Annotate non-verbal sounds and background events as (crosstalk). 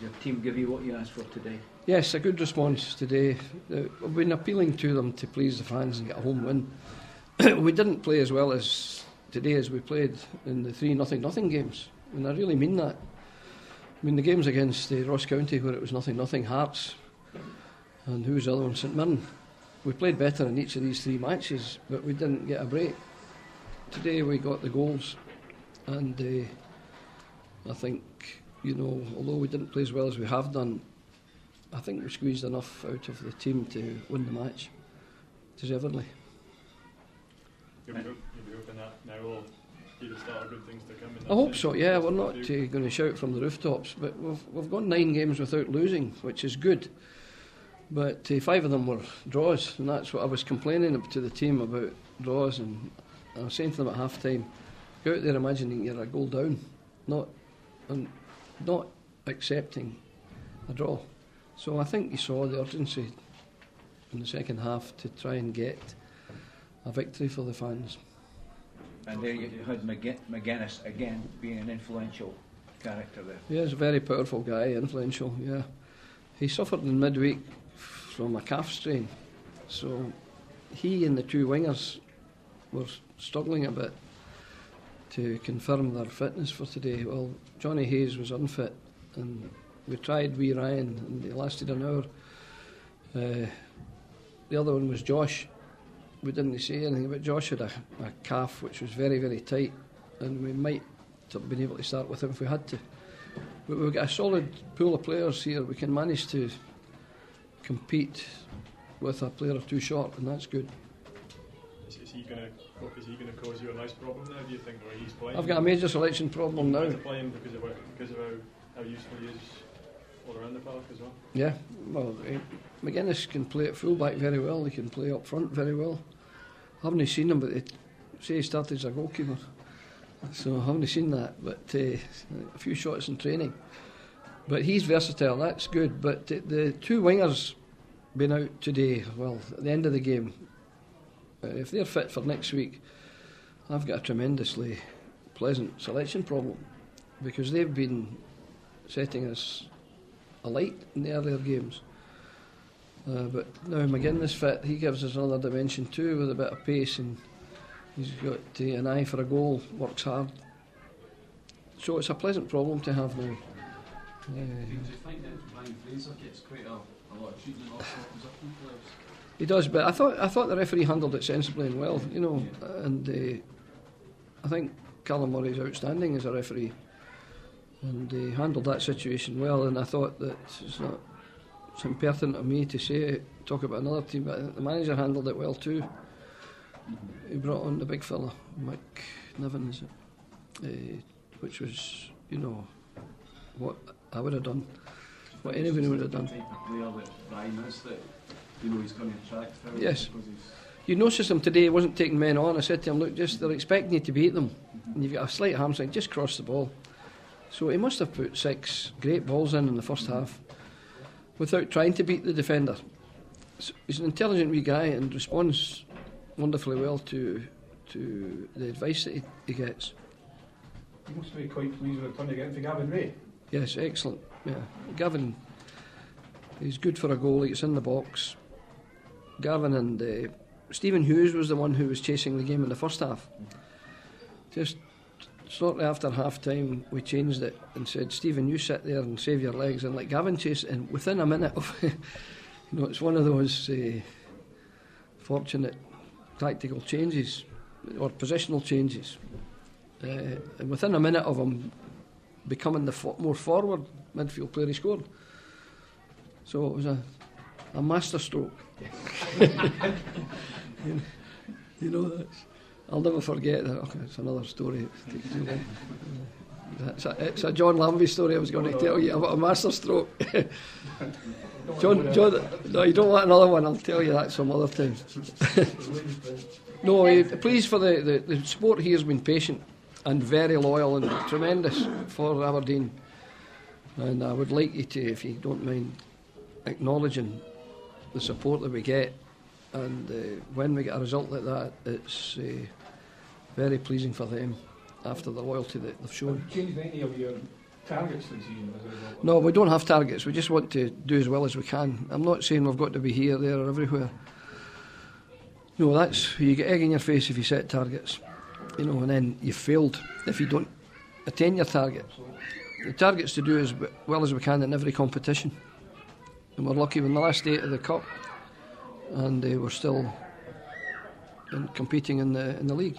your team give you what you asked for today? Yes, a good response today. Uh, We've been appealing to them to please the fans and get a home win. (coughs) we didn't play as well as today as we played in the three nothing nothing games, and I really mean that. I mean the games against uh, Ross County where it was nothing nothing Hearts, and who's the other one? St Mirren. We played better in each of these three matches, but we didn't get a break. Today we got the goals, and uh, I think you know although we didn't play as well as we have done, I think we squeezed enough out of the team to win the match, deservedly. You'll be, hope, you'll be hoping that now will start of good things to come. I hope so. Yeah, we're not uh, going to shout from the rooftops, but we've we've gone nine games without losing, which is good. But uh, five of them were draws, and that's what I was complaining to the team about draws. And I was saying to them at half time, go out there imagining you're a goal down, not and not accepting a draw. So I think you saw the urgency in the second half to try and get a victory for the fans. And there you had Magennis again being an influential character there. Yeah, he's a very powerful guy, influential, yeah. He suffered in midweek from a calf strain, so he and the two wingers were struggling a bit to confirm their fitness for today. Well, Johnny Hayes was unfit, and we tried wee Ryan, and it lasted an hour. Uh, the other one was Josh. We didn't say anything about Josh had a, a calf which was very, very tight, and we might have been able to start with him if we had to. But we've got a solid pool of players here. We can manage to compete with a player or two short, and that's good. Is, he going to is he going to cause you a nice problem now? Do you think where he's playing? I've got a major selection problem now. to play him because of because of how, how useful he is all around the park as well. Yeah, well, eh, Magennis can play at fullback very well. He can play up front very well. I haven't seen him, but they say he started as a goalkeeper, so I haven't seen that. But uh, a few shots in training. But he's versatile. That's good. But the, the two wingers been out today. Well, at the end of the game, if they're fit for next week, I've got a tremendously pleasant selection problem because they've been setting us alight in the earlier games. Uh, but now Magennis is fit, he gives us another dimension too with a bit of pace and he's got uh, an eye for a goal, works hard. So it's a pleasant problem to have now. Uh, Do you that Fraser gets quite a, a lot of treatment off players? He does, but I thought I thought the referee handled it sensibly and well, you know, and uh, I think Calum Murray's outstanding as a referee, and he handled that situation well. And I thought that it's not it's impertinent of me to say talk about another team, but the manager handled it well too. He brought on the big fella, Mike Niven, is it? Uh, which was, you know, what I would have done, what anybody would have done. The type of player that Brian is that you know he's going to attract Yes. You noticed him today, he wasn't taking men on. I said to him, look, just they're expecting you to beat them. Mm-hmm. And you've got a slight hamstring, just cross the ball. So he must have put six great balls in in the first half without trying to beat the defender. So he's an intelligent wee guy and responds wonderfully well to to the advice that he, he gets. You must be quite pleased with the turn you're getting for Gavin Rae. Yes, excellent. Yeah, Gavin, he's good for a goal. He's in the box. Gavin and uh, Stephen Hughes was the one who was chasing the game in the first half. Just shortly after half time, we changed it and said, Stephen, you sit there and save your legs and let Gavin chase. And within a minute of, (laughs) you know, it's one of those uh, fortunate tactical changes or positional changes. Uh, and within a minute of him becoming the fo- more forward midfield player he scored. So it was a, a master stroke. you, (laughs) you know, that's, I'll never forget that. Okay, it's another story. It's a, it's a John Lambie story I was going to tell you about a master stroke. (laughs) John, John, no, you don't want another one. I'll tell you that some other time. (laughs) no, pleased for the, the, the sport here has been patient and very loyal and tremendous for Aberdeen. And I would like you to, if you don't mind, acknowledging the support that we get. And uh, when we get a result like that, it's uh, very pleasing for them after the loyalty that they've shown. Have you changed any of your targets the season as a result? No, we don't have targets. We just want to do as well as we can. I'm not saying we've got to be here, there, or everywhere. No, that's you get egg in your face if you set targets, you know, and then you failed if you don't attain your target. The target's to do as well as we can in every competition, and we're lucky we're in the last eight of the cup, and uh, we're still in competing in the in the league.